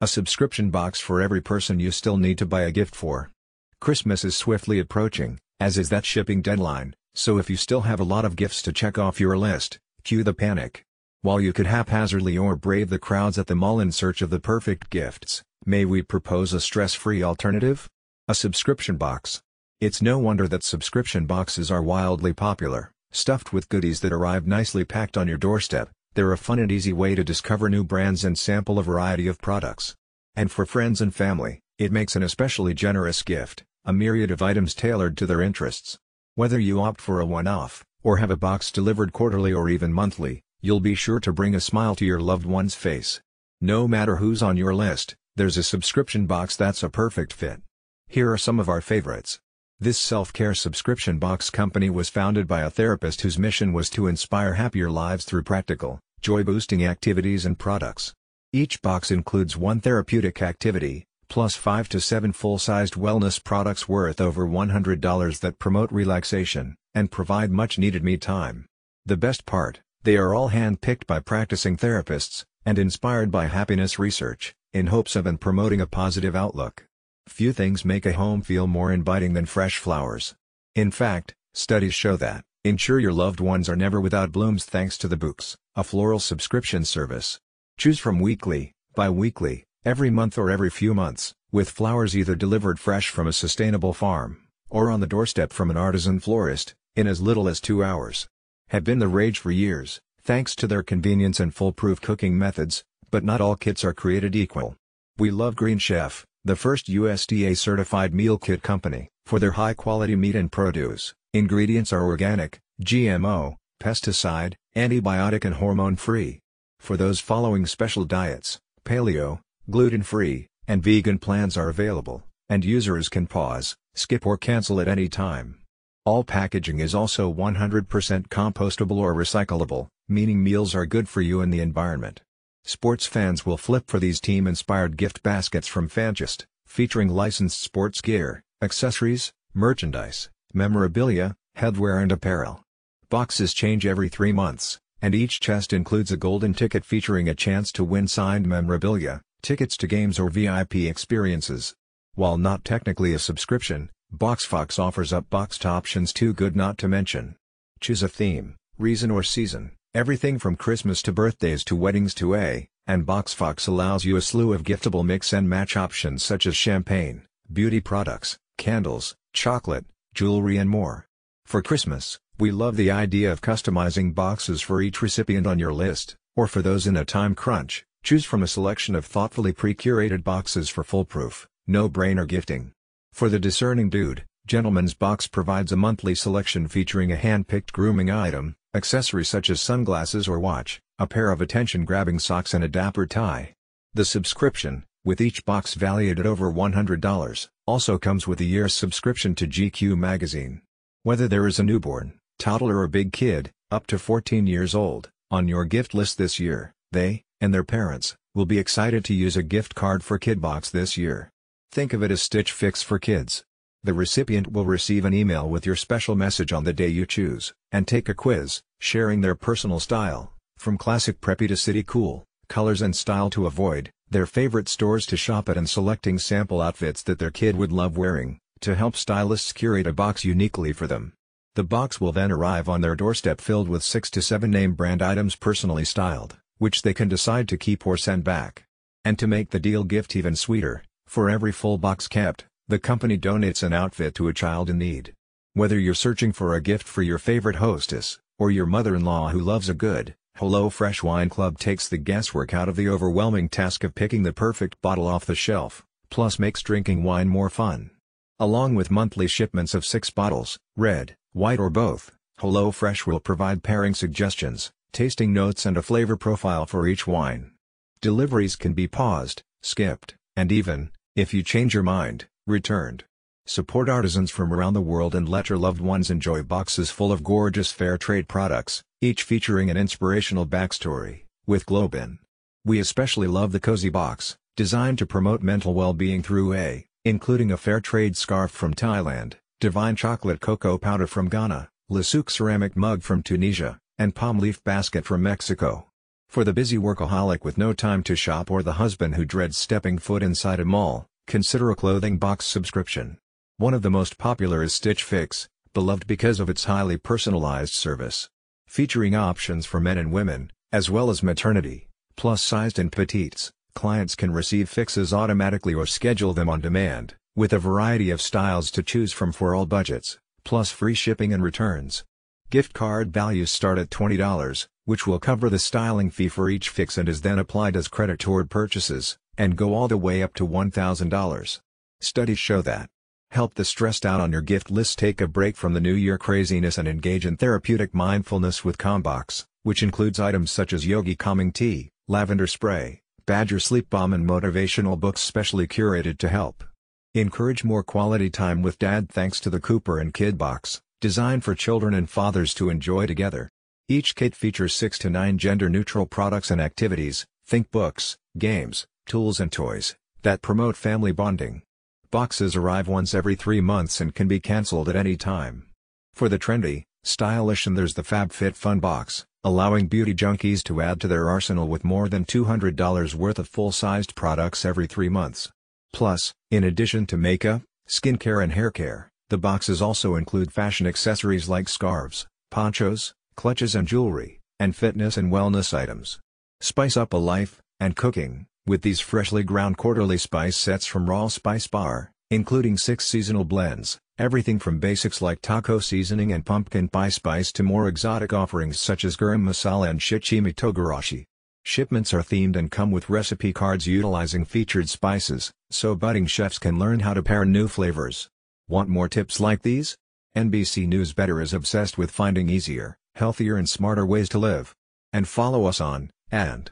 A subscription box for every person you still need to buy a gift for. Christmas is swiftly approaching, as is that shipping deadline, so if you still have a lot of gifts to check off your list, cue the panic. While you could haphazardly or brave the crowds at the mall in search of the perfect gifts, may we propose a stress-free alternative? A subscription box. It's no wonder that subscription boxes are wildly popular, stuffed with goodies that arrive nicely packed on your doorstep, they're a fun and easy way to discover new brands and sample a variety of products. And for friends and family, it makes an especially generous gift, a myriad of items tailored to their interests. Whether you opt for a one-off, or have a box delivered quarterly or even monthly, you'll be sure to bring a smile to your loved one's face. No matter who's on your list, there's a subscription box that's a perfect fit. Here are some of our favorites. This self-care subscription box company was founded by a therapist whose mission was to inspire happier lives through practical, joy-boosting activities and products. Each box includes one therapeutic activity, plus 5 to 7 full-sized wellness products worth over $100 that promote relaxation, and provide much-needed me time. The best part, they are all hand-picked by practicing therapists, and inspired by happiness research, in hopes of and promoting a positive outlook. Few things make a home feel more inviting than fresh flowers. In fact, studies show that, ensure your loved ones are never without blooms thanks to the Bouqs, a floral subscription service. Choose from weekly, bi-weekly, every month or every few months, with flowers either delivered fresh from a sustainable farm, or on the doorstep from an artisan florist, in as little as two hours. Have been the rage for years, thanks to their convenience and foolproof cooking methods, but not all kits are created equal. We love Green Chef, the first USDA-certified meal kit company, for their high-quality meat and produce. Ingredients are organic, GMO, pesticide, antibiotic and hormone-free. For those following special diets, paleo, gluten-free, and vegan plans are available, and users can pause, skip or cancel at any time. All packaging is also 100% compostable or recyclable, meaning meals are good for you and the environment. Sports fans will flip for these team-inspired gift baskets from Fanchest, featuring licensed sports gear, accessories, merchandise, memorabilia, headwear and apparel. Boxes change every three months, and each chest includes a golden ticket featuring a chance to win signed memorabilia, tickets to games or VIP experiences. While not technically a subscription, BoxFox offers up boxed options too good not to mention. Choose a theme, reason or season, everything from Christmas to birthdays to weddings to A, and BoxFox allows you a slew of giftable mix and match options such as champagne, beauty products, candles, chocolate, jewelry and more. For Christmas, we love the idea of customizing boxes for each recipient on your list, or for those in a time crunch, choose from a selection of thoughtfully pre-curated boxes for foolproof, no-brainer gifting. For the discerning dude, Gentleman's Box provides a monthly selection featuring a hand-picked grooming item, accessories such as sunglasses or watch, a pair of attention-grabbing socks and a dapper tie. The subscription, with each box valued at over $100, also comes with a year's subscription to GQ magazine. Whether there is a newborn, toddler or big kid, up to 14 years old, on your gift list this year, they, and their parents, will be excited to use a gift card for KidBox this year. Think of it as Stitch Fix for kids. The recipient will receive an email with your special message on the day you choose, and take a quiz, sharing their personal style, from classic preppy to city cool, colors and style to avoid, their favorite stores to shop at and selecting sample outfits that their kid would love wearing, to help stylists curate a box uniquely for them. The box will then arrive on their doorstep filled with 6 to 7 name brand items personally styled, which they can decide to keep or send back. And to make the deal gift even sweeter, for every full box kept, the company donates an outfit to a child in need. Whether you're searching for a gift for your favorite hostess, or your mother-in-law who loves a good, Hello Fresh Wine Club takes the guesswork out of the overwhelming task of picking the perfect bottle off the shelf, plus makes drinking wine more fun. Along with monthly shipments of six bottles, red, white or both, HelloFresh will provide pairing suggestions, tasting notes and a flavor profile for each wine. Deliveries can be paused, skipped, and even, if you change your mind, returned. Support artisans from around the world and let your loved ones enjoy boxes full of gorgeous fair trade products, each featuring an inspirational backstory, with GlobeIn. We especially love the Cozy Box, designed to promote mental well-being through A, including a fair trade scarf from Thailand, Divine Chocolate Cocoa Powder from Ghana, Lasuk Ceramic Mug from Tunisia, and Palm Leaf Basket from Mexico. For the busy workaholic with no time to shop or the husband who dreads stepping foot inside a mall, consider a clothing box subscription. One of the most popular is Stitch Fix, beloved because of its highly personalized service. Featuring options for men and women, as well as maternity, plus-sized and petites, clients can receive fixes automatically or schedule them on demand, with a variety of styles to choose from for all budgets, plus free shipping and returns. Gift card values start at $20, which will cover the styling fee for each fix and is then applied as credit toward purchases, and go all the way up to $1,000. Studies show that. Help the stressed out on your gift list take a break from the new year craziness and engage in therapeutic mindfulness with Calmbox, which includes items such as Yogi Calming Tea, Lavender Spray, Badger Sleep Balm and motivational books specially curated to help. Encourage more quality time with dad thanks to the Cooper and Kid Box, designed for children and fathers to enjoy together. Each kit features 6 to 9 gender-neutral products and activities, think books, games, tools and toys, that promote family bonding. Boxes arrive once every three months and can be cancelled at any time. For the trendy, stylish and there's the FabFit Fun Box, allowing beauty junkies to add to their arsenal with more than $200 worth of full-sized products every three months. Plus, in addition to makeup, skincare and haircare, the boxes also include fashion accessories like scarves, ponchos, clutches and jewelry, and fitness and wellness items. Spice up a life, and cooking, with these freshly ground quarterly spice sets from Raw Spice Bar, including six seasonal blends, everything from basics like taco seasoning and pumpkin pie spice to more exotic offerings such as garam masala and shichimi togarashi. Shipments are themed and come with recipe cards utilizing featured spices, so budding chefs can learn how to pair new flavors. Want more tips like these? NBC News Better is obsessed with finding easier, healthier and smarter ways to live. And follow us on, and